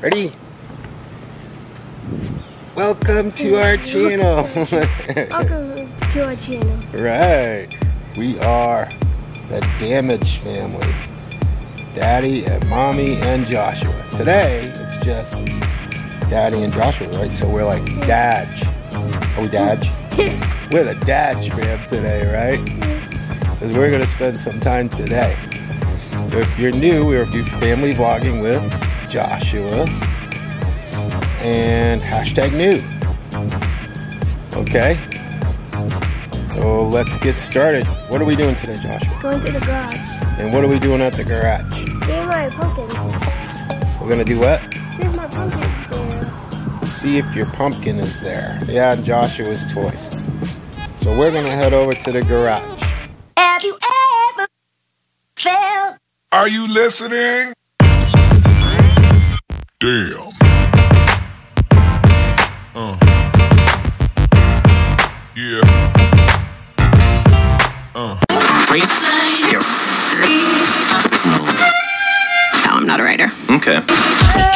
Ready? Welcome to our channel. Welcome to our channel. right. We are the Damaj family. Daddy and Mommy and Joshua. Today, it's just Daddy and Joshua, right? So we're like Dadge. Are we Dadge? we're the Dadge fam today, right? Because we're going to spend some time today. If you're new, we're family vlogging with Joshua and hashtag new. Okay? So let's get started. What are we doing today, Joshua? Going to the garage. And what are we doing at the garage? Save my pumpkin. We're gonna do what? Save my pumpkin. See if your pumpkin is there. Yeah, Joshua's toys. So we're gonna head over to the garage. Have you ever felt Are you listening? Damn. Uh. Yeah. Uh. No, I'm not a writer. Okay.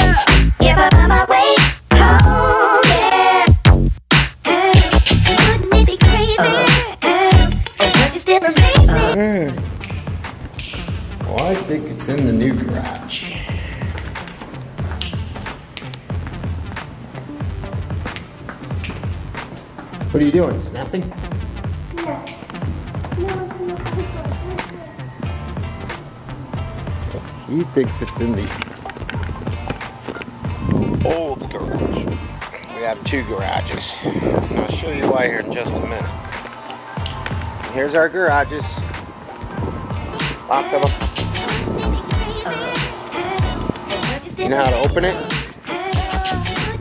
What are you doing? Snapping? He thinks it's in the old garage. We have two garages. And I'll show you why here in just a minute. Here's our garages. Lots of them. You know how to open it?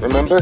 Remember?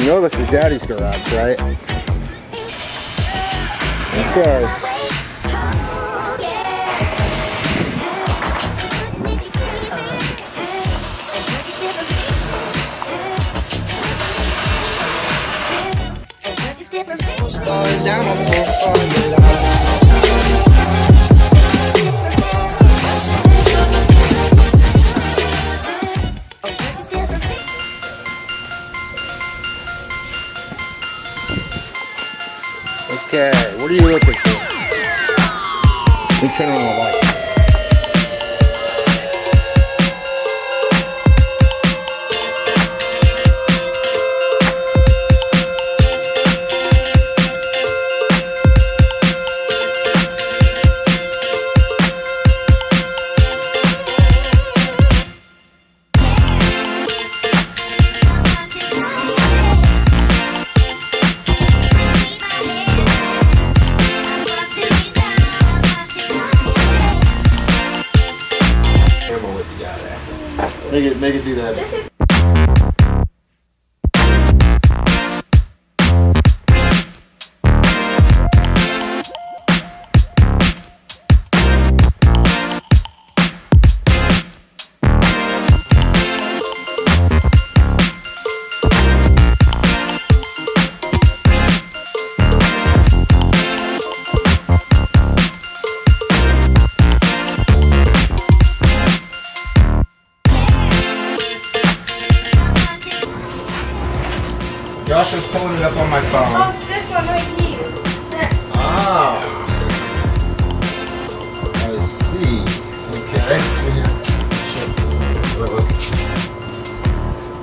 You know this is Daddy's garage, right? Okay. I'm a fool for your love. Okay, what are you looking for? Me turn on the light. Make it, make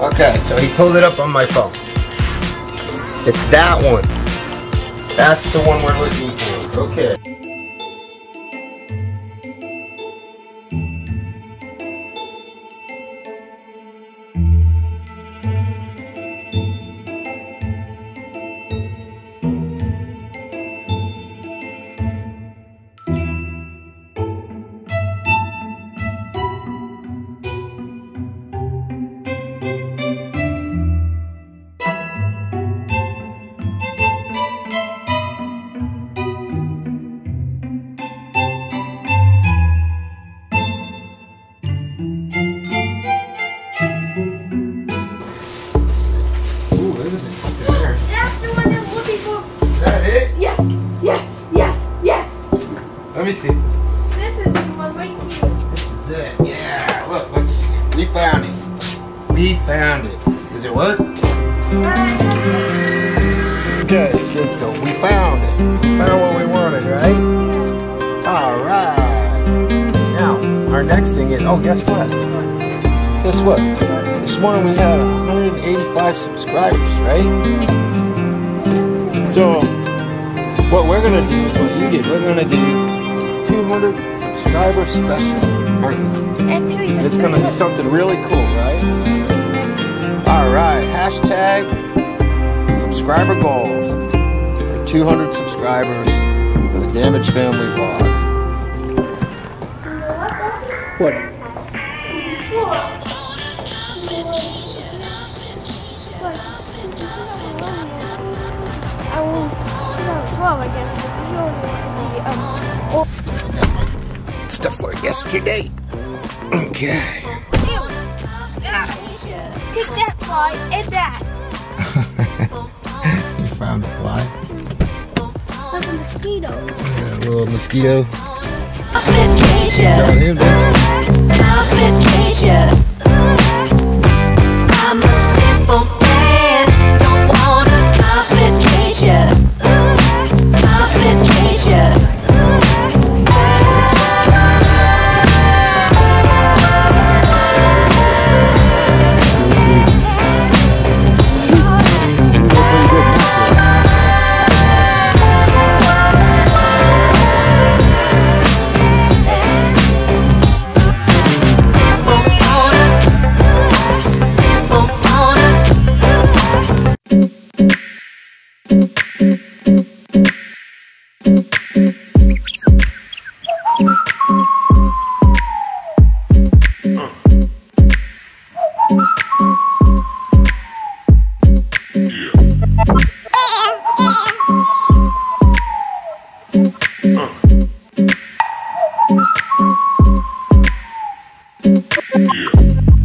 Okay. So he pulled it up on my phone. It's that one. That's the one we're looking for. Okay. Is what we. This is it. Yeah, look, let's. We found it. We found it. Does it work? Okay, stand still. We found it. Found what we wanted, right? All right. Now, our next thing is. Oh, guess what? Guess what? This morning we had 185 subscribers, right? So, what we're gonna do is what you did. We're gonna do 200 subscriber special. aren't we? Actually, It's gonna be something really cool, right? All right, hashtag subscriber goals for 200 subscribers for the Damaj Family Vlog. What? I will. No, 12, I guess. but you only want the, Stuff for yesterday. Okay. Take that fly and that. You found a fly. Like a mosquito. Yeah, a little mosquito.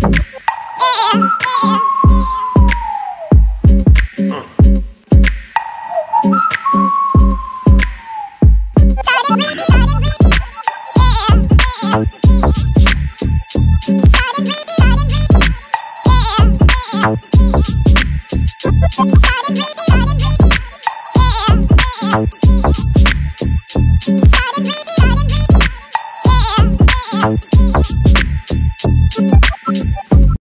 Yeah.